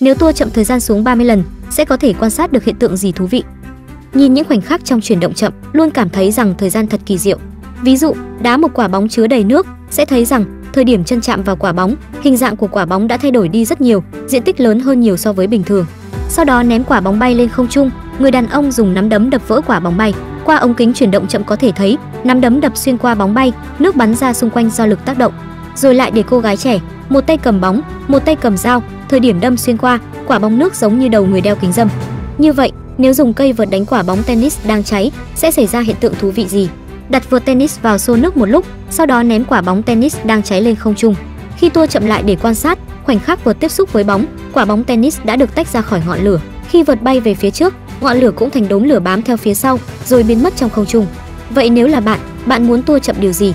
Nếu tua chậm thời gian xuống 30 lần, sẽ có thể quan sát được hiện tượng gì thú vị. Nhìn những khoảnh khắc trong chuyển động chậm, luôn cảm thấy rằng thời gian thật kỳ diệu. Ví dụ, đá một quả bóng chứa đầy nước, sẽ thấy rằng thời điểm chân chạm vào quả bóng, hình dạng của quả bóng đã thay đổi đi rất nhiều, diện tích lớn hơn nhiều so với bình thường. Sau đó ném quả bóng bay lên không trung, người đàn ông dùng nắm đấm đập vỡ quả bóng bay. Qua ống kính chuyển động chậm có thể thấy, nắm đấm đập xuyên qua bóng bay, nước bắn ra xung quanh do lực tác động. Rồi lại để cô gái trẻ, một tay cầm bóng, một tay cầm dao, thời điểm đâm xuyên qua, quả bóng nước giống như đầu người đeo kính dâm. Như vậy, nếu dùng cây vợt đánh quả bóng tennis đang cháy, sẽ xảy ra hiện tượng thú vị gì? Đặt vợt tennis vào xô nước một lúc, sau đó ném quả bóng tennis đang cháy lên không trung. Khi tua chậm lại để quan sát, khoảnh khắc vợt tiếp xúc với bóng, quả bóng tennis đã được tách ra khỏi ngọn lửa. Khi vợt bay về phía trước, ngọn lửa cũng thành đốm lửa bám theo phía sau, rồi biến mất trong không trung. Vậy nếu là bạn, bạn muốn tua chậm điều gì?